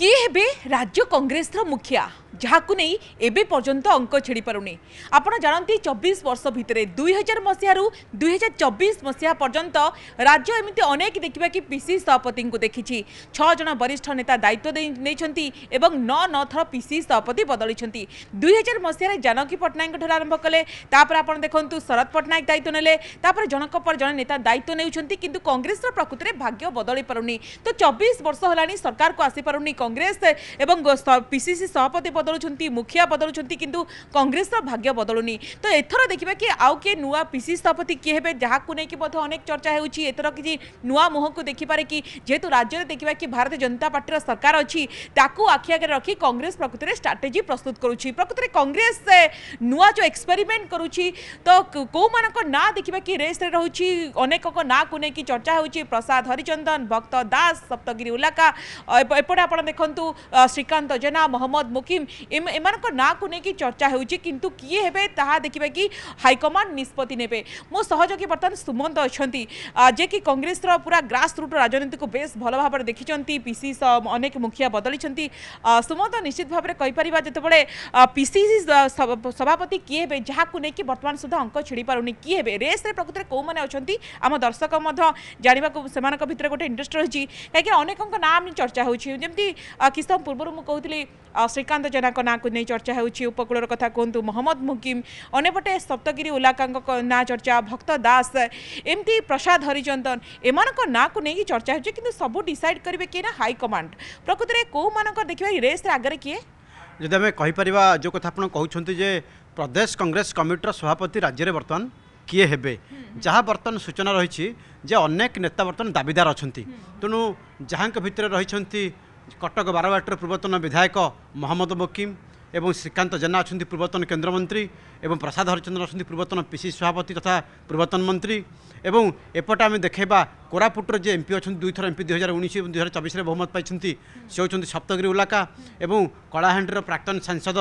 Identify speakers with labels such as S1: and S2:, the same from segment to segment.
S1: किए हे राज्य कंग्रेस मुखिया जहाँ एबंत अंक छिड़ी पारे आपत जानते चबीस वर्ष भितर दुई हजार मसीह दुई हजार चौबीस मसीहा पर्यंत राज्य एमती अनेक देखा कि पिसी सभापति देखी छज वरिष्ठ नेता दायित्व नहीं न नौ थर पिसी सभापति बदली दुई हजार मसीह जानकी पट्टनायक आरंभ कले आप शरद पट्टनायक दायित्व ने जनक पर जन नेता दायित्व नेतु कंग्रेस प्रकृति में भाग्य बदली पार तो चबीस वर्ष होगा सरकार को आसी पार नहीं कंग्रेस पिसीसी सभापति बदल बदलुंट मुखिया बदलुंट कि कंग्रेस भाग्य बदलुनी तो एथर देखा कि आउ किए नुआ पीसी स्थापति किए हे जहाँ को लेकिन अनेक चर्चा होथर किसी नुआ मुह को देखिपे कि जेहेतु राज्य में देखा कि भारतीय जनता पार्टी सरकार अच्छी ताकू आखि आगे रखी कंग्रेस प्रकृति में स्ट्राटेजी प्रस्तुत करुच्च प्रकृत में कंग्रेस नुआ जो एक्सपेरिमेंट करुँच तो कौ मान ना देखिए कि रेस अनेक ना को लेकिन चर्चा हो प्रसाद हरिचंदन भक्त दास सप्तगिरी उलाका एपटे आप देखूँ श्रीकांत जेना मोहम्मद मुकिम एम ना को लेकिन चर्चा होती किए हे देखिए कि हाइकमाण्ड निष्पत्ति ने मोहजोगी बर्तमान सुमंत अच्छा जे कि कंग्रेस पूरा ग्रास रुट राजनीति को बेस भल भाव देखी पीसी अनेक मुखिया बदली सुमंत निश्चित भाव में कहींपर जो पीसीसी सभापति किए हे जहाँ को बर्तमान सुधा अंक छिड़ी पार नहीं किए हे रेस प्रकृत में कौन अच्छा आम दर्शक जानवाक भितर गोटे इंटरेस्ट रही कहीं अनेक नाम चर्चा होमती किसम पूर्व कहती श्रीकांत जेना ତାଙ୍କ ନାଁକୁ ନେଇ ଚର୍ଚ୍ଚା ହେଉଛି ଉପକୂଳର କଥା କୁହନ୍ତୁ ମହମ୍ମଦ ମୁକିମ୍ ଅନ୍ୟପଟେ ସପ୍ତଗିରି ଉଲାକାଙ୍କ ନାଁ ଚର୍ଚ୍ଚା ଭକ୍ତ ଦାସ ଏମିତି ପ୍ରସାଦ ହରିଚନ୍ଦନ ଏମାନଙ୍କ ନାଁକୁ ନେଇକି ଚର୍ଚ୍ଚା ହେଉଛି କିନ୍ତୁ ସବୁ ଡିସାଇଡ୍ କରିବେ କିଏ ନା ହାଇକମାଣ୍ଡ ପ୍ରକୃତରେ କେଉଁମାନଙ୍କ ଦେଖିବା ଏଇ ରେସ୍ରେ ଆଗରେ କିଏ
S2: ଯଦି ଆମେ କହିପାରିବା ଯେଉଁ କଥା ଆପଣ କହୁଛନ୍ତି ଯେ ପ୍ରଦେଶ କଂଗ୍ରେସ କମିଟିର ସଭାପତି ରାଜ୍ୟରେ ବର୍ତ୍ତମାନ କିଏ ହେବେ ଯାହା ବର୍ତ୍ତମାନ ସୂଚନା ରହିଛି ଯେ ଅନେକ ନେତା ବର୍ତ୍ତମାନ ଦାବିଦାର ଅଛନ୍ତି ତେଣୁ ଯାହାଙ୍କ ଭିତରେ ରହିଛନ୍ତି কটক বারবাটির পূর্বতন বিধায়ক মহম্মদ মকিম এবং শ্রীকান্ত জেনা অনেক পূর্বতন কেন্দ্রমন্ত্রী এবং প্রসাদ হরিচন্দ্র অনেক পূর্বতন পিসি সভাপতি তথা পূর্বতন মন্ত্রী এবং এপটে আমি দেখাইবা কোরাপুটর যে এমপি অনেক দুইথর এমপি দুই হাজার উনিশ এবং দুই হাজার চবিশে বহুমত পাই সে হচ্ছেন সপ্তগিরি উলাকা এবং কলাহাণ্ডির প্রাক্তন সাংসদ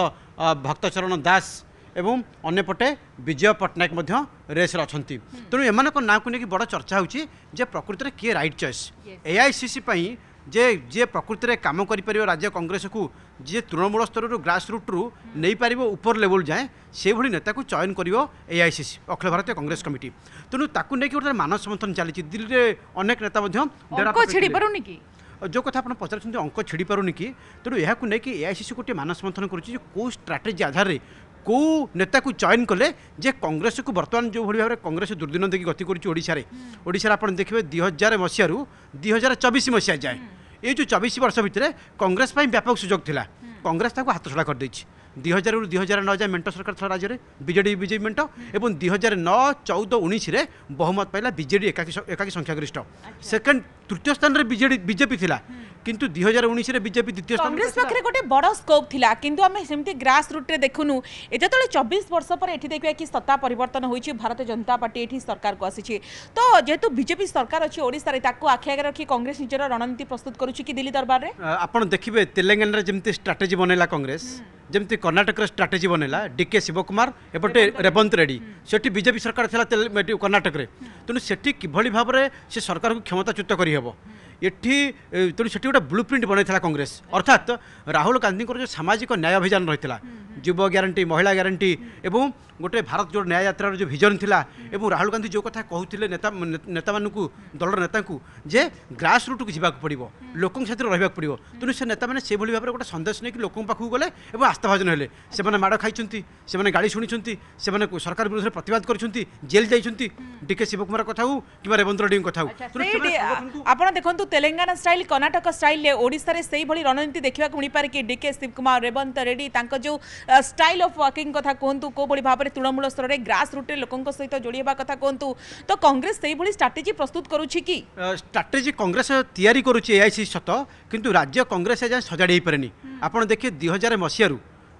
S2: ভক্তচরণ দাস এবং অন্যপটে বিজয় পট্টনাক মধ্য রেসরে অনেক তেমন এমন নাকি বড় চর্চা হচ্ছে যে প্রকৃতরে কি রাইট চয়েস এআইসিসি ଯେ ଯିଏ ପ୍ରକୃତିରେ କାମ କରିପାରିବ ରାଜ୍ୟ କଂଗ୍ରେସକୁ ଯିଏ ତୃଣମୂଳ ସ୍ତରରୁ ଗ୍ରାସ୍ ରୁଟ୍ରୁ ନେଇପାରିବ ଉପର ଲେବୁଲ୍ ଯାଏଁ ସେଭଳି ନେତାକୁ ଚୟନ କରିବ ଏଆଇସିସି ଅଖିଳ ଭାରତୀୟ କଂଗ୍ରେସ କମିଟି ତେଣୁ ତାକୁ ନେଇକି ଗୋଟେ ମାନସ ସମର୍ଥନ ଚାଲିଛି ଦିଲ୍ଲୀରେ ଅନେକ ନେତା ମଧ୍ୟ ଛିଡ଼ି
S1: ପାରୁନି କି
S2: ଯେଉଁ କଥା ଆପଣ ପଚାରୁଛନ୍ତି ଅଙ୍କ ଛିଡ଼ି ପାରୁନି କି ତେଣୁ ଏହାକୁ ନେଇକି ଏଆଇସିସି ଗୋଟିଏ ମାନସ ସମର୍ଥନ କରୁଛି ଯେ କେଉଁ ଷ୍ଟ୍ରାଟେଜି ଆଧାରରେ କେଉଁ ନେତାକୁ ଚୟନ କଲେ ଯେ କଂଗ୍ରେସକୁ ବର୍ତ୍ତମାନ ଯେଉଁଭଳି ଭାବରେ କଂଗ୍ରେସ ଦୁର୍ଦ୍ଦିନ ଦେଇକି ଗତି କରୁଛି ଓଡ଼ିଶାରେ ଓଡ଼ିଶାରେ ଆପଣ ଦେଖିବେ ଦୁଇ ହଜାର ମସିହାରୁ ଦୁଇ ହଜାର ଚବିଶ ମସିହା ଯାଏଁ ଏଇ ଯେଉଁ ଚବିଶ ବର୍ଷ ଭିତରେ କଂଗ୍ରେସ ପାଇଁ ବ୍ୟାପକ ସୁଯୋଗ ଥିଲା କଂଗ୍ରେସ ତାକୁ ହାତଛଡ଼ା କରିଦେଇଛି ଦୁଇ ହଜାରରୁ ଦୁଇ ହଜାର ନଅ ଯାଏ ମେଣ୍ଟ ସରକାର ଥିଲା ରାଜ୍ୟରେ ବିଜେଡ଼ି ବିଜେପି ମେଣ୍ଟ ଏବଂ ଦୁଇ ହଜାର ନଅ ଚଉଦ ଉଣେଇଶରେ ବହୁମତ ପାଇଲା ବିଜେଡ଼ି ଏକାକୀ ଏକାକୀ ସଂଖ୍ୟାଗରିଷ୍ଠ ସେକେଣ୍ଡ ତୃତୀୟ ସ୍ଥାନରେ ବିଜେଡ଼ି ବିଜେପି ଥିଲା କିନ୍ତୁ ଦୁଇ ହଜାର ଉଣେଇଶରେ ବିଜେପି ଦ୍ୱିତୀୟ କଂଗ୍ରେସ ପାଖରେ
S1: ଗୋଟେ ବଡ଼ ସ୍କୋପ୍ ଥିଲା କିନ୍ତୁ ଆମେ ସେମିତି ଗ୍ରାସ୍ ରୁଟ୍ରେ ଦେଖୁନୁ ଯେତେବେଳେ ଚବିଶ ବର୍ଷ ପରେ ଏଠି ଦେଖିବା କି ସତ୍ତା ପରିବର୍ତ୍ତନ ହୋଇଛି ଭାରତୀୟ ଜନତା ପାର୍ଟି ଏଠି ସରକାରକୁ ଆସିଛି ତ ଯେହେତୁ ବିଜେପି ସରକାର ଅଛି ଓଡ଼ିଶାରେ ତାକୁ ଆଖି ଆଗରେ ରଖି କଂଗ୍ରେସ ନିଜର ରଣନୀତି ପ୍ରସ୍ତୁତ କରୁଛି କି ଦିଲ୍ଲୀ ଦରବାରରେ
S2: ଆପଣ ଦେଖିବେ ତେଲେଙ୍ଗାନାରେ ଯେମିତି ଷ୍ଟ୍ରାଟେଜି ବନେଇଲା କଂଗ୍ରେସ ଯେମିତି কর্ণাটকের স্ট্রাটেজি বনেলা ডিকে শিবকুমার এপটে রেবন্ত রেড্ডি সেটি বিজেপি সরকার লা কর্ণাটকের তেমন সেটি কিভাবে ভাবে সে সরকারকে ক্ষমতাচ্যুত করিহব ଏଠି ତେଣୁ ସେଠି ଗୋଟେ ବ୍ଲୁ ପ୍ରିଣ୍ଟ ବନେଇଥିଲା କଂଗ୍ରେସ ଅର୍ଥାତ୍ ରାହୁଲ ଗାନ୍ଧୀଙ୍କର ଯେଉଁ ସାମାଜିକ ନ୍ୟାୟ ଅଭିଯାନ ରହିଥିଲା ଯୁବ ଗ୍ୟାରେଣ୍ଟି ମହିଳା ଗ୍ୟାରେଣ୍ଟି ଏବଂ ଗୋଟେ ଭାରତ ଯେଉଁ ନ୍ୟାୟ ଯାତ୍ରାର ଯେଉଁ ଭିଜନ ଥିଲା ଏବଂ ରାହୁଲ ଗାନ୍ଧୀ ଯେଉଁ କଥା କହୁଥିଲେ ନେତା ନେତାମାନଙ୍କୁ ଦଳର ନେତାଙ୍କୁ ଯେ ଗ୍ରାସ୍ ରୁଟ୍କୁ ଯିବାକୁ ପଡ଼ିବ ଲୋକଙ୍କ ସାଥିରେ ରହିବାକୁ ପଡ଼ିବ ତେଣୁ ସେ ନେତାମାନେ ସେଭଳି ଭାବରେ ଗୋଟେ ସନ୍ଦେଶ ନେଇକି ଲୋକଙ୍କ ପାଖକୁ ଗଲେ ଏବଂ ଆସ୍ଥାଭାଜନ ହେଲେ ସେମାନେ ମାଡ଼ ଖାଇଛନ୍ତି ସେମାନେ ଗାଳି ଶୁଣିଛନ୍ତି ସେମାନେ ସରକାର ବିରୁଦ୍ଧରେ ପ୍ରତିବାଦ କରିଛନ୍ତି ଜେଲ୍ ଯାଇଛନ୍ତି ଡିକେ ଶିବକୁମାର କଥା ହଉ କିମ୍ବା ରେବନ୍ତ ରେଡ୍ଡୀଙ୍କ କଥା ହଉ
S1: ଆପଣ ଦେଖନ୍ତୁ তেলেঙ্গানা স্টাইল কর্ণাটক স্টাইলে ওড়শার সেইভাবে রণনীতি দেখা মিপারে কি ডিকে শিবকুমার রেবন্ত রেড্ডি তাঁর যে স্টাইল অফ ওয়াকিং কথা কুহতু কোভাবে ভাবে তৃণমূল স্তরের গ্রাস রুটে লোক সহ যোড়ি হওয়া কথা কুহতু তো কংগ্রেস সেইভাবে স্ট্রাটেজি প্রস্তুত করুছি কি
S2: স্ট্রাটেজি কংগ্রেস তৈরি করুছি এআইসি সত কিন্তু রাজ্য কংগ্রেস এ যায় সজাড়ি হয়ে পারে আপনার দেখি দুই হাজার মশিয়ার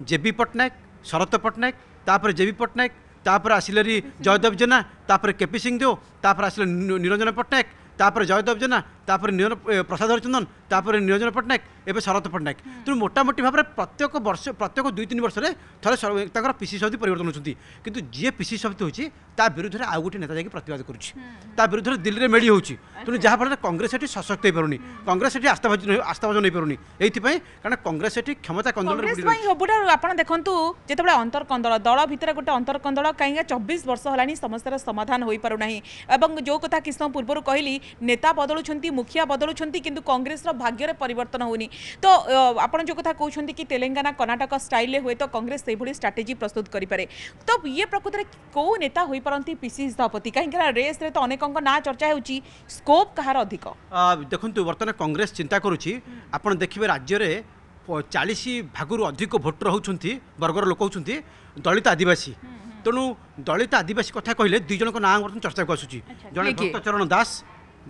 S2: জেবি পট্টনাক শরত পট্টনাক তাপরে জেবি পট্টনাক ତାପରେ ଆସିଲେ ଜୟଦେବ ଜେନା ତାପରେ କେପି ସିଂହଦେଓ ତାପରେ ଆସିଲେ ନିରଞ୍ଜନ ପଟ୍ଟନାୟକ ତାପରେ ଜୟଦେବ ଜେନା ତାପରେ ନିରଞ୍ଜନ ପ୍ରସାଦ ହରିଚନ୍ଦନ ତାପରେ ନିରଞ୍ଜନ ପଟ୍ଟନାୟକ ଏବେ ଶରତ ପଟ୍ଟନାୟକ ତେଣୁ ମୋଟାମୋଟି ଭାବରେ ପ୍ରତ୍ୟେକ ବର୍ଷ ପ୍ରତ୍ୟେକ ଦୁଇ ତିନି ବର୍ଷରେ ଥରେ ତାଙ୍କର ପିସି ସଭାପତି ପରିବର୍ତ୍ତନ ହେଉଛନ୍ତି କିନ୍ତୁ ଯିଏ ପିସି ସଭାପତି ହେଉଛି ତା ବିରୁଦ୍ଧରେ ଆଉ ଗୋଟିଏ ନେତା ଯାଇକି ପ୍ରତିବାଦ କରୁଛି ତା ବିରୁଦ୍ଧରେ ଦିଲ୍ଲୀରେ ମେଳି ହେଉଛି ତେଣୁ ଯାହାଫଳରେ କଂଗ୍ରେସ ଏଠି ସଶକ୍ତ ହୋଇପାରୁନି କଂଗ୍ରେସ ସେଠି ଆସ୍ଥାଭାଜନ ଆସ୍ଥାଭାଜନ ହୋଇପାରୁନି ଏଇଥିପାଇଁ କାରଣ କଂଗ୍ରେସ ସେଠି କ୍ଷମତା କନ୍ଦଳ
S1: ଆପଣ ଦେଖନ୍ତୁ ଯେତେବେଳେ ଅନ୍ତର୍କନ୍ଦଳ ଦଳ ଭିତରେ ଗୋଟେ ଅନ୍ତର୍କନ୍ଦଳ କାହିଁକିନା ଚବିଶ ବର୍ଷ ହେଲାଣି ସମସ୍ୟାର ସମାଧାନ ହୋଇପାରୁନାହିଁ ଏବଂ ଯେଉଁ କଥା କିଛି ସମୟ ପୂର୍ବରୁ କହିଲି ନେତା ବଦଳୁଛନ୍ତି মুখিয়া বদলুচ্ছেন কিন্তু কংগ্রেসর ভাগ্যের পরিবর্তন হোনি তো আপনার যে কথা কৌন কি তেলেঙ্গানা কর্ণাটক স্টাইলে হুয়েত কংগ্রেস সেইভাবে স্ট্রাটেজি প্রস্তুত করে তো ইয়ে প্রকৃতরে কেউ নেতা হয়ে পারতি পিসি সভাপতি কিনা রেসরে তো অনেক না চর্চা হচ্ছে স্কোপ কাহার অধিক
S2: দেখুন বর্তমানে কংগ্রেস চিন্তা করুছি আপনার দেখবে রাজ্যের চালিশ ভাগর অধিক ভোটর হচ্ছেন বর্গর লোক হচ্ছেন দলিত আদিবাসী তেণু দলিত আদিবাসী কথা কহিলে দুই জনক নাঁ বর্তমান চর্চাকে আসুচি
S1: জনে
S2: ভক্তচরণ দাস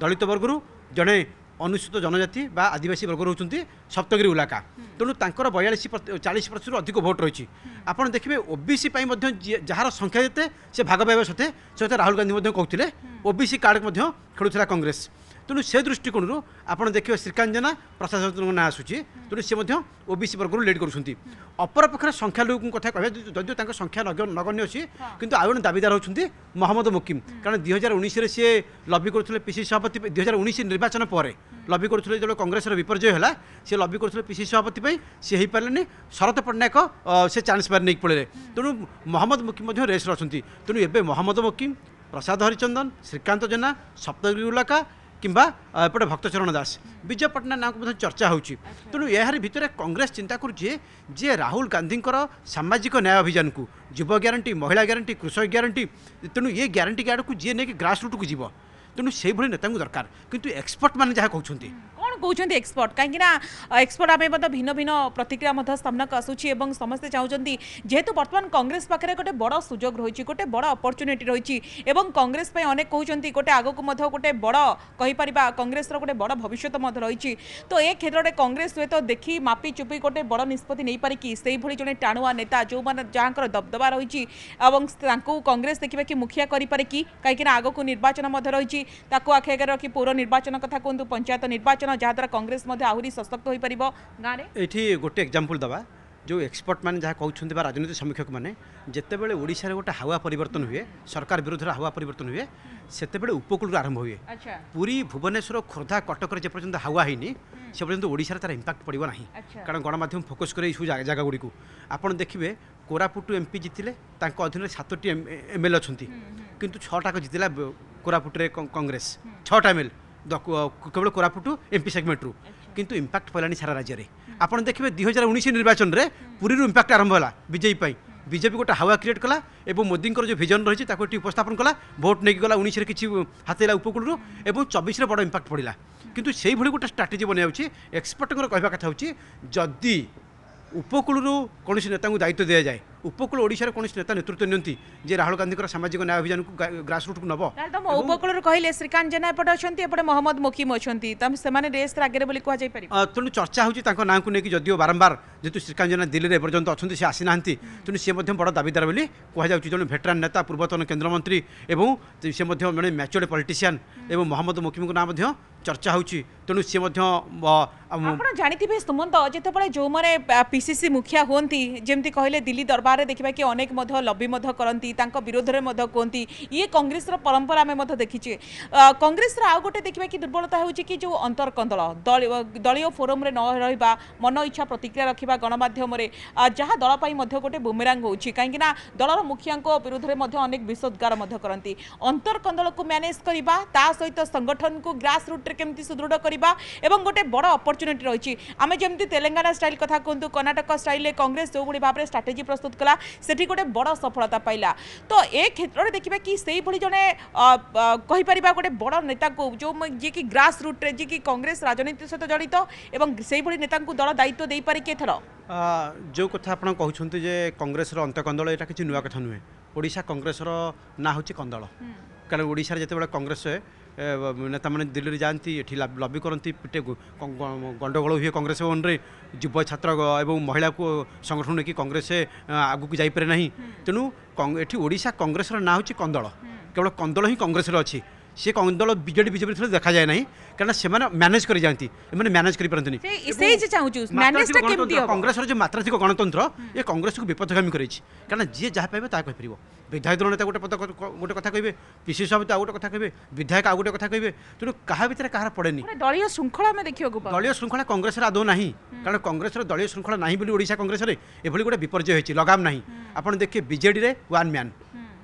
S2: দলিত বর্গর ଜଣେ ଅନୁସୂଚିତ ଜନଜାତି ବା ଆଦିବାସୀ ବର୍ଗ ରହୁଛନ୍ତି ସପ୍ତଗିରି ଉଲାକା ତେଣୁ ତାଙ୍କର ବୟାଳିଶ ଚାଳିଶ ପ୍ରତିଶତରୁ ଅଧିକ ଭୋଟ୍ ରହିଛି ଆପଣ ଦେଖିବେ ଓବିସି ପାଇଁ ମଧ୍ୟ ଯାହାର ସଂଖ୍ୟା ଯେତେ ସେ ଭାଗ ପାଇବା ସତ୍ତ୍ୱେ ସେ ରାହୁଲ ଗାନ୍ଧୀ ମଧ୍ୟ କହୁଥିଲେ ଓବିସି କାର୍ଡ଼ ମଧ୍ୟ ଖେଳୁଥିଲା କଂଗ୍ରେସ ତେଣୁ ସେ ଦୃଷ୍ଟିକୋଣରୁ ଆପଣ ଦେଖିବେ ଶ୍ରୀକାନ୍ତ ଜେନା ପ୍ରସାଦ ସାମନ୍ତଙ୍କ ନାଁ ଆସୁଛି ତେଣୁ ସେ ମଧ୍ୟ ଓବିସି ବର୍ଗରୁ ଲିଡ୍ କରୁଛନ୍ତି ଅପରପକ୍ଷରେ ସଂଖ୍ୟାଲଘୁ କଥା କହିବା ଯଦିଓ ତାଙ୍କ ସଂଖ୍ୟା ନଗଣ୍ୟ ଅଛି କିନ୍ତୁ ଆଉ ଜଣେ ଦାବିଦାର ହେଉଛନ୍ତି ମହମ୍ମଦ ମୁକିମ୍ କାରଣ ଦୁଇ ହଜାର ଉଣେଇଶରେ ସିଏ ଲବି କରୁଥିଲେ ପିସି ସଭାପତି ଦୁଇ ହଜାର ଉଣେଇଶ ନିର୍ବାଚନ ପରେ ଲବି କରୁଥିଲେ ଯେତେବେଳେ କଂଗ୍ରେସର ବିପର୍ଯ୍ୟୟ ହେଲା ସେ ଲବି କରୁଥିଲେ ପିସି ସଭାପତି ପାଇଁ ସେ ହୋଇପାରିଲେନି ଶରତ ପଟ୍ଟନାୟକ ସେ ଚାନ୍ସ ପାରି ନେଇକି ପଳେଇଲେ ତେଣୁ ମହମ୍ମଦ ମୁକିମ୍ ମଧ୍ୟ ରେସ୍ରେ ଅଛନ୍ତି ତେଣୁ ଏବେ ମହମ୍ମଦ ମୁକିମ୍ ପ୍ରସାଦ ହରିଚନ୍ଦନ ଶ୍ରୀକାନ୍ତ ଜେନା ସପ୍ତଗିରି ଉଲାକା কিংবা এপটে ভক্তচরণ দাস বিজয় পট্টনাক নাঁকু মধ্যে চর্চা হচ্ছে
S1: তেমন
S2: এর ভিতরে কংগ্রেস চিন্তা করছে যে রাহুল গান্ধীকর সামাজিক ন্যায় অভিযানকু যুব গ্যারেটি মহিলা গ্যারেটি কৃষক গ্যারেটি তেমন ইয়ে গ্যারেটি আড়ক যিয়ে নাকি গ্রাসরুটকু যাব তেমন সেইভাবে নেতা দরকার কিন্তু এক্সপর্ট মানে যা কুমার
S1: କହୁଛନ୍ତି ଏକ୍ସପର୍ଟ କାହିଁକିନା ଏକ୍ସପର୍ଟ ଆମେ ମଧ୍ୟ ଭିନ୍ନ ଭିନ୍ନ ପ୍ରତିକ୍ରିୟା ମଧ୍ୟ ସାମ୍ନାକୁ ଆସୁଛି ଏବଂ ସମସ୍ତେ ଚାହୁଁଛନ୍ତି ଯେହେତୁ ବର୍ତ୍ତମାନ କଂଗ୍ରେସ ପାଖରେ ଗୋଟେ ବଡ଼ ସୁଯୋଗ ରହିଛି ଗୋଟେ ବଡ଼ ଅପରଚ୍ୟୁନିଟି ରହିଛି ଏବଂ କଂଗ୍ରେସ ପାଇଁ ଅନେକ କହୁଛନ୍ତି ଗୋଟେ ଆଗକୁ ମଧ୍ୟ ଗୋଟେ ବଡ଼ କହିପାରିବା କଂଗ୍ରେସର ଗୋଟେ ବଡ଼ ଭବିଷ୍ୟତ ମଧ୍ୟ ରହିଛି ତ ଏ କ୍ଷେତ୍ରରେ କଂଗ୍ରେସ ହୁଏତ ଦେଖି ମାପି ଚୁପି ଗୋଟେ ବଡ଼ ନିଷ୍ପତ୍ତି ନେଇପାରିକି ସେହିଭଳି ଜଣେ ଟାଣୁଆ ନେତା ଯେଉଁମାନେ ଯାହାଙ୍କର ଦବଦବା ରହିଛି ଏବଂ ତାଙ୍କୁ କଂଗ୍ରେସ ଦେଖିବା କି ମୁଖିଆ କରିପାରେ କି କାହିଁକିନା ଆଗକୁ ନିର୍ବାଚନ ମଧ୍ୟ ରହିଛି ତାକୁ ଆଖି ଆଗରେ ରଖି ପୌର ନିର୍ବାଚନ କଥା କୁହନ୍ତୁ ପଞ୍ଚାୟତ ନିର୍ବାଚନ ଯାହା ଯାହାଦ୍ୱାରା କଂଗ୍ରେସ ମଧ୍ୟ ଆହୁରି ସଶକ୍ତ ହୋଇପାରିବ ଗାଁରେ
S2: ଏଠି ଗୋଟେ ଏକ୍ଜାମ୍ପଲ୍ ଦେବା ଯେଉଁ ଏକ୍ସପର୍ଟ ମାନେ ଯାହା କହୁଛନ୍ତି ବା ରାଜନୀତି ସମୀକ୍ଷକ ମାନେ ଯେତେବେଳେ ଓଡ଼ିଶାରେ ଗୋଟେ ହାୱା ପରିବର୍ତ୍ତନ ହୁଏ ସରକାର ବିରୁଦ୍ଧରେ ହାୱା ପରିବର୍ତ୍ତନ ହୁଏ ସେତେବେଳେ ଉପକୂଳରୁ ଆରମ୍ଭ ହୁଏ ପୁରୀ ଭୁବନେଶ୍ୱର ଖୋର୍ଦ୍ଧା କଟକରେ ଯେପର୍ଯ୍ୟନ୍ତ ହାୱା ହେଇନି ସେ ପର୍ଯ୍ୟନ୍ତ ଓଡ଼ିଶାରେ ତାର ଇମ୍ପାକ୍ଟ ପଡ଼ିବ ନାହିଁ କାରଣ ଗଣମାଧ୍ୟମ ଫୋକସ୍ କରେ ଏଇସବୁ ଜାଗା ଗୁଡ଼ିକୁ ଆପଣ ଦେଖିବେ କୋରାପୁଟ ଏମ୍ପି ଜିତିଲେ ତାଙ୍କ ଅଧୀନରେ ସାତଟି ଏମ୍ଏଲ୍ଏ ଅଛନ୍ତି କିନ୍ତୁ ଛଅଟାକ ଜିତିଲା କୋରାପୁଟରେ କଂଗ୍ରେସ ଛଅଟା ଏମ୍ଏଲ୍ଏ କେବଳ କୋରାପୁଟ ଏମ୍ପି ସେଗମେଣ୍ଟରୁ କିନ୍ତୁ ଇମ୍ପାକ୍ଟ ପଡ଼ିଲାଣି ସାରା ରାଜ୍ୟରେ ଆପଣ ଦେଖିବେ ଦୁଇ ହଜାର ଉଣେଇଶ ନିର୍ବାଚନରେ ପୁରୀରୁ ଇମ୍ପାକ୍ଟ ଆରମ୍ଭ ହେଲା ବିଜେପି ପାଇଁ ବିଜେପି ଗୋଟେ ହାୱା କ୍ରିଏଟ୍ କଲା ଏବଂ ମୋଦିଙ୍କର ଯେଉଁ ଭିଜନ ରହିଛି ତାକୁ ଏଠି ଉପସ୍ଥାପନ କଲା ଭୋଟ୍ ନେଇକି ଗଲା ଉଣେଇଶରେ କିଛି ହାତେଇଲା ଉପକୂଳରୁ ଏବଂ ଚବିଶରେ ବଡ଼ ଇମ୍ପାକ୍ଟ ପଡ଼ିଲା
S1: କିନ୍ତୁ
S2: ସେଇଭଳି ଗୋଟେ ଷ୍ଟ୍ରାଟେଜି ବନାଯାଉଛି ଏକ୍ସପର୍ଟଙ୍କର କହିବା କଥା ହେଉଛି ଯଦି ଉପକୂଳରୁ କୌଣସି ନେତାଙ୍କୁ ଦାୟିତ୍ୱ ଦିଆଯାଏ উপকূল ওড়িশার কোণী নেতা নেতৃত্ব নিয়ন্তি যে রাহুল গান্ধীর সামাজিক ন্যায় অভিযান গ্রাসরুট নব
S1: উপকূল কহিলে শ্রীকান্ত জেনা এপটে অনেক এপটে মহম্মদ মুকিম অনেক তুমি সে আগে বলে কুহযাই পারি
S2: তেমন চর্চা হচ্ছে তাঁর না নিয়ে যদিও বারম্বার যেহেতু শ্রীকান্ত জেনা দিল্লি এপর্যন্ত অনেক সে আসি না তেমনি সে বড় দাবিদার বলে কুহযাচ্ছে জন ভেটেরান নেতা পূর্বতন কেন্দ্রমন্ত্রী এবং সে জনে ম্যাচোর্ড পলিটিসিয়ান এবং মহম্মদ মুকিমক না চর্চা হচ্ছে তেমন সে
S1: জাঁথে সুমন্ত যেতবে যে পিসিসি মুখিয়া হুম যেমন কহিলেন দিল্লি দরবার ସଭାରେ ଦେଖିବା କି ଅନେକ ମଧ୍ୟ ଲବି ମଧ୍ୟ କରନ୍ତି ତାଙ୍କ ବିରୋଧରେ ମଧ୍ୟ କୁହନ୍ତି ଇଏ କଂଗ୍ରେସର ପରମ୍ପରା ଆମେ ମଧ୍ୟ ଦେଖିଛେ କଂଗ୍ରେସର ଆଉ ଗୋଟେ ଦେଖିବା କି ଦୁର୍ବଳତା ହେଉଛି କି ଯେଉଁ ଅନ୍ତର୍କନ୍ଦଳ ଦଳୀୟ ଫୋରମରେ ନ ରହିବା ମନ ଇଚ୍ଛା ପ୍ରତିକ୍ରିୟା ରଖିବା ଗଣମାଧ୍ୟମରେ ଯାହା ଦଳ ପାଇଁ ମଧ୍ୟ ଗୋଟେ ବୁମେରାଙ୍ଗ ହେଉଛି କାହିଁକିନା ଦଳର ମୁଖିଆଙ୍କ ବିରୁଦ୍ଧରେ ମଧ୍ୟ ଅନେକ ବିଷୋଦ୍ଗାର ମଧ୍ୟ କରନ୍ତି ଅନ୍ତର୍କନ୍ଦଳକୁ ମ୍ୟାନେଜ୍ କରିବା ତା ସହିତ ସଂଗଠନକୁ ଗ୍ରାସ୍ ରୁଟ୍ରେ କେମିତି ସୁଦୃଢ଼ କରିବା ଏବଂ ଗୋଟେ ବଡ଼ ଅପରଚ୍ୟୁନିଟି ରହିଛି ଆମେ ଯେମିତି ତେଲେଙ୍ଗାନା ଷ୍ଟାଇଲ୍ କଥା କୁହନ୍ତୁ କର୍ଣ୍ଣାଟକ ଷ୍ଟାଇଲ୍ରେ କଂଗ୍ରେସ ଯେଉଁଭଳି ଭାବରେ ଷ୍ଟ୍ରାଟେଜି ପ୍ରସ୍ତୁତ ହୋଇଥିଲା ସେଠି ଗୋଟେ ବଡ଼ ସଫଳତା ପାଇଲା ତ ଏ କ୍ଷେତ୍ରରେ ଦେଖିବେ କି ସେଇଭଳି ଜଣେ କହିପାରିବା ଗୋଟେ ବଡ଼ ନେତାଙ୍କୁ ଯେଉଁ ଯିଏକି ଗ୍ରାସ୍ ରୁଟ୍ରେ ଯିଏକି କଂଗ୍ରେସ ରାଜନୀତି ସହିତ ଜଡ଼ିତ ଏବଂ ସେଇଭଳି ନେତାଙ୍କୁ ଦଳ ଦାୟିତ୍ୱ ଦେଇପାରିକି ଏଥର
S2: ଯେଉଁ କଥା ଆପଣ କହୁଛନ୍ତି ଯେ କଂଗ୍ରେସର ଅନ୍ତକନ୍ଦଳ ଏଇଟା କିଛି ନୂଆ କଥା ନୁହେଁ ଓଡ଼ିଶା କଂଗ୍ରେସର ନାଁ ହେଉଛି କନ୍ଦଳ କାରଣ ଓଡ଼ିଶାରେ ଯେତେବେଳେ କଂଗ୍ରେସ ନେତାମାନେ ଦିଲ୍ଲୀରେ ଯାଆନ୍ତି ଏଠି ଲବି କରନ୍ତି ପିଟେକୁ ଗଣ୍ଡଗୋଳ ହୁଏ କଂଗ୍ରେସ ଭବନରେ ଯୁବ ଛାତ୍ର ଏବଂ ମହିଳାକୁ ସଂଗଠନ ନେଇକି କଂଗ୍ରେସ ଆଗକୁ ଯାଇପାରେ ନାହିଁ ତେଣୁ ଏଠି ଓଡ଼ିଶା କଂଗ୍ରେସର ନାଁ ହେଉଛି କନ୍ଦଳ କେବଳ କନ୍ଦଳ ହିଁ କଂଗ୍ରେସରେ ଅଛି সে কংগ্রেস দল বিজেডি বিজেপি ছিল দেখা যায় না কারণ সে ম্যানেজ করে যাতে এমনি ম্যানেজ করে পারতে কংগ্রেসর যে মাত্রাধিক গণতন্ত্র এ কংগ্রেস বিপদগামী করেছে কারণ যে যা পাইবে তা কেপার বিধায়ক দল নেতা গোটে গোটে কথা কইবে পিসি সভাপতি আউ গোটে কথা কইবে বিধায়ক আউ গোটে কথা কইবে তেণু কাহা ভিতরে কাহার পড়েনি
S1: দলীয় শৃঙ্খলা আমি দেখিବାକୁ দলীয়
S2: শৃঙ্খলা কংগ্রেসের আদৌ না কারণ কংগ্রেসের দলীয় শৃঙ্খলা না বলে ওড়শা কংগ্রেসের এভাবে গোটে বিপর্যয় হয়েছে লগাম না আপনার দেখবে বিজেডি ওয়ান ম্যান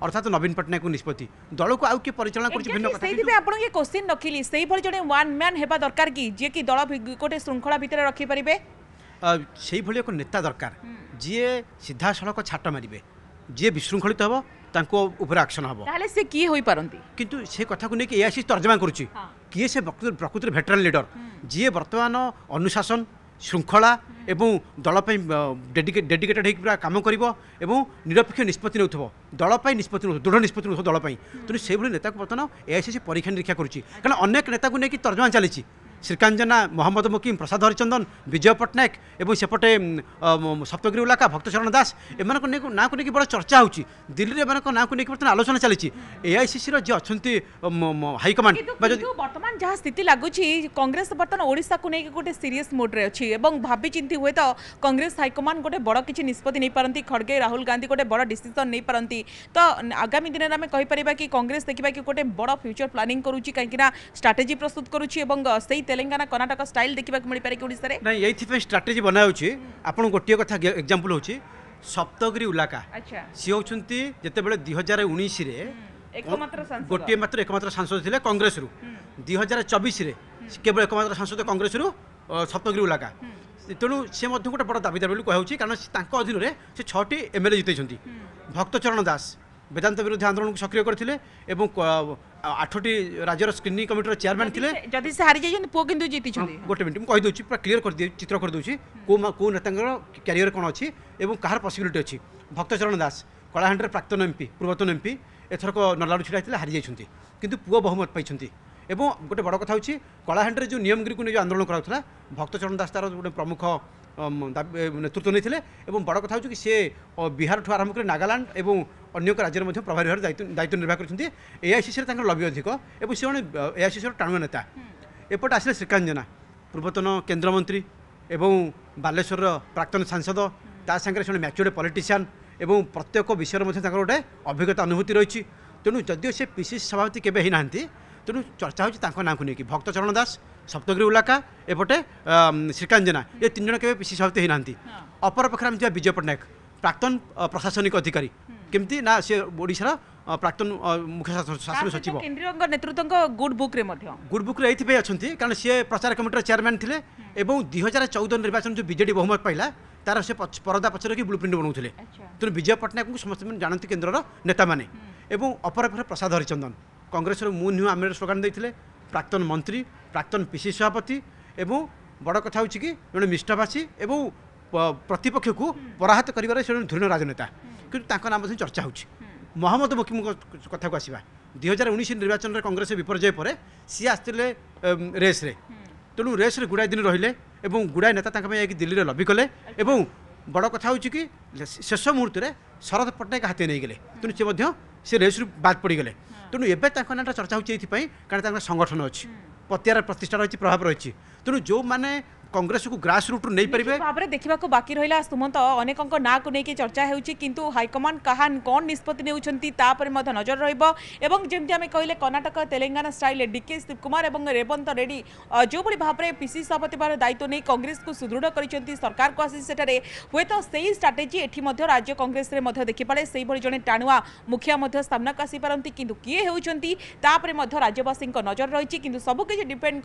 S2: অর্থাৎ নবীন পট্টনায়ক নিষ্পতি দলক আউ কি পরিচালনা করছে ভিন্ন কথা সেইপাই
S1: আপনার কি কোশ্চিন রখিলি সেইভাবে জন ওয়ান ম্যান হওয়া দরকার কি যে কি দল গোটে শৃঙ্খলা ভিতরে রখি পারিবে
S2: সেইভাবে এক নেতা দরকার যিয়ে সিধাসলখ ছাট মারিবে যিয়ে বিশৃঙ্খলিত হব তাঙ্ক উপরে আকশন হব
S1: তাহলে সে কি হই পারন্তি
S2: কিন্তু সে কথাকু নেকি এ আসি তর্জমা করুছি কিয়ে সে প্রকৃতির ভেটেরান লিডর যিয়ে বর্তমান অনুশাসন ଶୃଙ୍ଖଳା ଏବଂ ଦଳ ପାଇଁ ଡେଡିକେଟେଡ଼ ହେଇକି ପୁରା କାମ କରିବ ଏବଂ ନିରପେକ୍ଷ ନିଷ୍ପତ୍ତି ନେଉଥିବ ଦଳ ପାଇଁ ନିଷ୍ପତ୍ତି ନେଉଥିବ ଦୃଢ଼ ନିଷ୍ପତ୍ତି ନେଉଥିବ ଦଳ ପାଇଁ ତେଣୁ ସେଭଳି ନେତାକୁ ବର୍ତ୍ତମାନ ଏଆଇସିସି ପରୀକ୍ଷା ନିରୀକ୍ଷା କରୁଛି କାରଣ ଅନେକ ନେତାକୁ ନେଇକି ତର୍ଜମା ଚାଲିଛି শ্রীকাঞ্জনা জেনা মোহাম্মদ মুকিম প্রসাদ হরিচন্দন বিজয় পট্টনাক এবং সেপটে সপ্তগিরি উলাকা ভক্তচরণ দাস এমান না নিয়ে বড় চর্চা হচ্ছে দিল্লির এমান না নিয়ে বর্তমানে আলোচনা চালছে এআইসিসির যে অনেক হাইকমান্ড বা যদি
S1: বর্তমান যা স্থিতি লাগুছি কংগ্রেস বর্তমান কু নিয়ে গোটে সিরিয়াস মোড্রে অছি এবং ভাবি চিন্তি হুয়েত কংগ্রেস হাইকমান্ড গোটে বড় কিছু নিষ্পতি নেই পারন্তি খড়গে রাহুল গান্ধী গোটে বড় ডিসিশন নেই পারন্তি তো আগামী দিনের আমি কইপারিবা কি কংগ্রেস দেখিবা কি গোটে বড় ফিউচর প্ল্যানিং করুচি কাইকিনা স্ট্রাটেজি প্রস্তুত করুচি এবং সেই তেলেঙ্গানা কর্ণাটক স্টাইল দেখা মিপারে ওড়শার
S2: না এইপাই স্ট্রাটেজি বনা হচ্ছে আপনার গোটিয়ে কথা এক্সাম্পল হচ্ছে সপ্তগিরি উলাকা সি হচ্ছেন যেতবে দুই হাজার উনিশে
S1: ଗୋଟିଏ
S2: ମାତ୍ର ଏକମାତ୍ର ସାଂସଦ ଥିଲେ କଂଗ୍ରେସରୁ ଦୁଇ ହଜାର ଚବିଶରେ କେବଳ ଏକମାତ୍ର ସାଂସଦ କଂଗ୍ରେସରୁ ସପ୍ତଗିରି ଉଲାକା ତେଣୁ ସେ ମଧ୍ୟ ଗୋଟେ ବଡ଼ ଦାବିଦାର ବୋଲି କୁହାହେଉଛି କାରଣ ତାଙ୍କ ଅଧୀନରେ ସେ ଛଅଟି ଏମ୍ଏଲ୍ଏ ଜିତେଇଛନ୍ତି ଭକ୍ତଚରଣ ଦାସ বেদান্ত বিরোধী আন্দোলনকে সক্রিয় করে এবং আঠটি রাজ্যের স্ক্রিনিং কমিটির চেয়ারম্যান লে
S1: যদি সে হারি যাই পুয়া কিন্তু জিতি
S2: গোটে মিনিট মু কইদি পুরো ক্লিয়ার করে দিয়ে চিত্র করে দেছি কেউ নেতাঙ্কর ক্যারিয়ার কোণ অছি এবং কাহার পসিবিলিটি অছি ভক্তচরণ দাস কলাহান্ডির প্রাক্তন এমপি পূর্বতন এমপি এথরক নলাড়ু ছিড়া হারি যাই কিন্তু পুয়া বহুমত পাই এবং গোটে বড় কথা হচ্ছে কলাহান্ডির যে নিয়মগুড়ি নিয়ে আন্দোলন করা ভক্তচরণ দাস তার গোটে প্রমুখ ନେତୃତ୍ୱ ନେଇଥିଲେ ଏବଂ ବଡ଼ କଥା ହେଉଛି କି ସେ ବିହାରଠୁ ଆରମ୍ଭ କରି ନାଗାଲାଣ୍ଡ ଏବଂ ଅନ୍ୟ ଏକ ରାଜ୍ୟରେ ମଧ୍ୟ ପ୍ରଭାରୀ ଭାବରେ ଦାୟିତ୍ୱ ନିର୍ବାହ କରିଛନ୍ତି ଏଆଇସିସିରେ ତାଙ୍କର ଲବି ଅଧିକ ଏବଂ ସେ ଜଣେ ଏଆଇସିସିର ଟାଣୁଆ ନେତା ଏପଟେ ଆସିଲେ ଶ୍ରୀକାନ୍ତ ଜେନା ପୂର୍ବତନ କେନ୍ଦ୍ରମନ୍ତ୍ରୀ ଏବଂ ବାଲେଶ୍ୱରର ପ୍ରାକ୍ତନ ସାଂସଦ ତା ସାଙ୍ଗରେ ଜଣେ ମ୍ୟାଚୁର୍ଡ ପଲିଟିସିଆନ୍ ଏବଂ ପ୍ରତ୍ୟେକ ବିଷୟରେ ମଧ୍ୟ ତାଙ୍କର ଗୋଟେ ଅଭିଜ୍ଞତା ଅନୁଭୂତି ରହିଛି ତେଣୁ ଯଦିଓ ସେ ପିସିସି ସଭାପତି କେବେ ହେଇନାହାନ୍ତି ତେଣୁ ଚର୍ଚ୍ଚା ହେଉଛି ତାଙ୍କ ନାଁକୁ ନେଇକି ଭକ୍ତ ଚରଣ ଦାସ ସପ୍ତଗିରି ଉଲାକା এপটে ଶ୍ରୀକାଞ୍ଜନା ଏ ତିନି ଜଣ କେବେ ପିସି ସଭାପତି ହୋଇନାହାନ୍ତି ଅପର ପକ୍ଷରେ আমি ଯିବା ବିଜୟ ପଟ୍ଟନାୟକ ପ୍ରାକ୍ତନ ପ୍ରଶାସନିକ ଅଧିକାରୀ କେମିତି ନା ସେ ଓଡ଼ିଶାର প্রাক্তন মুখ্য শাসন সচিব
S1: কেন্দ্রীয়ঙ্ক গুড বুক্রে মধ্যে
S2: গুড বুক্রে এইপাই অনেক কারণ সি প্রচার কমিটির চেয়ারম্যান লে এবং দুই হাজার চৌদ নির্বাচন যে বিজেডি বহুমত পাইলা তার সে পরদা পছরে কি ব্লু প্রিন্ট বনাউলে তেমন বিজয় পট্টনাক সমস্ত জাঁতি কেন্দ্রর নেতা মানে এবং অপরপক্ষে প্রসাদ হরিচন্দন কংগ্রেসর মু নুহ আমের স্লোগান দিয়ে প্রাক্তন মন্ত্রী প্রাক্তন পিসি সভাপতি এবং বড় কথা হচ্ছে কি জনে মিষ্টভাষী এবং প্রতিপক্ষকে পরাহত করবার সে ধূর্ণ রাজনেতা কিন্তু তাঁর নাম চর্চা হচ্ছে মহম্মদ মুকিম কথা আসবা দুই হাজার উনিশ নির্বাচনের কংগ্রেস বিপর্যয় পরে সি আসলে রেস্রে তেমন রেস্রে গুড়াই দিন রহলে এবং গুড়াই নেতা তাঁর দিল্লিরে লবি কলে এবং বড় কথা হচ্ছে কি শেষ মুহূর্তে শরদ পট্টনাক হাতে নিয়ে গেলে তেমন সে সে রেস্রু বাদ পড়িগলে তেমন এবে তাঁর নাঁটা চর্চা হচ্ছে এই কারণ তাঁর সংগঠন অছি পতিয়ার প্রতিষ্ঠা রয়েছে প্রভাব রয়েছে তেমন যে कांग्रेस को ग्रास रूट नहीं पारे
S1: भाव में देखा बाकी रहा सुमंत अनेक चर्चा होती हाईकमाण कहा कौन निष्पत्ति नजर रहा जमी आम कहे कर्णाटक तेलेाना स्टाइल डीके शिव कुमार और रेवंत रेड्डी जो भी भाव में पीसी सभापति भाव दायित्व तो नहीं कंग्रेस को सुदृढ़ कर सरकार को आठ हे तो से ही स्ट्राटेजी एटी राज्य कंग्रेस में देखिपड़े से जे टाणुआ मुखिया सामना को आसपारती कि किए होती राज्यवासी नजर रही कि सबकिपेड डिपेड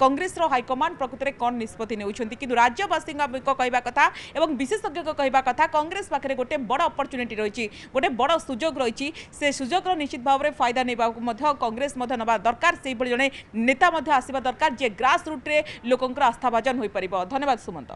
S1: कंग्रेस हाइकमा ବର୍ତ୍ତମାନ ପ୍ରକୃତରେ କ'ଣ ନିଷ୍ପତ୍ତି ନେଉଛନ୍ତି କିନ୍ତୁ ରାଜ୍ୟବାସୀଙ୍କ କହିବା କଥା ଏବଂ ବିଶେଷଜ୍ଞଙ୍କ କହିବା କଥା କଂଗ୍ରେସ ପାଖରେ ଗୋଟେ ବଡ଼ ଅପରଚ୍ୟୁନିଟି ରହିଛି ଗୋଟିଏ ବଡ଼ ସୁଯୋଗ ରହିଛି ସେ ସୁଯୋଗର ନିଶ୍ଚିତ ଭାବରେ ଫାଇଦା ନେବାକୁ ମଧ୍ୟ କଂଗ୍ରେସ ମଧ୍ୟ ନେବା ଦରକାର ସେହିଭଳି ଜଣେ ନେତା ମଧ୍ୟ ଆସିବା ଦରକାର ଯିଏ ଗ୍ରାସ୍ ରୁଟ୍ରେ ଲୋକଙ୍କର ଆସ୍ଥାଭାଜନ ହୋଇପାରିବ ଧନ୍ୟବାଦ ସୁମନ୍ତ